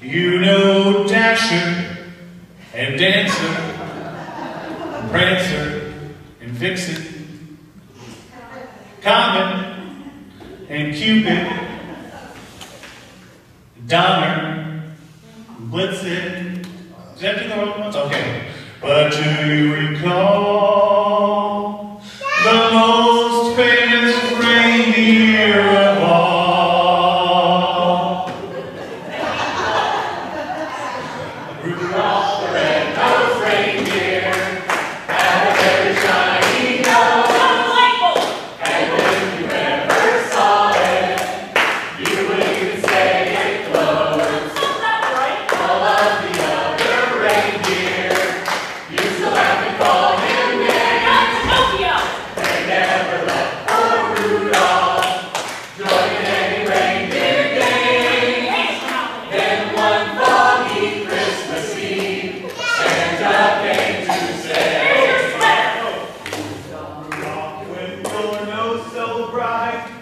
You know Dasher and Dancer, and Prancer and Vixen, Comet and Cupid, Donner, Blitzen. Did I do the wrong ones? Okay. But do you recall the most famous reindeer Rudolph the red-nosed reindeer Rudolph, with your nose so bright,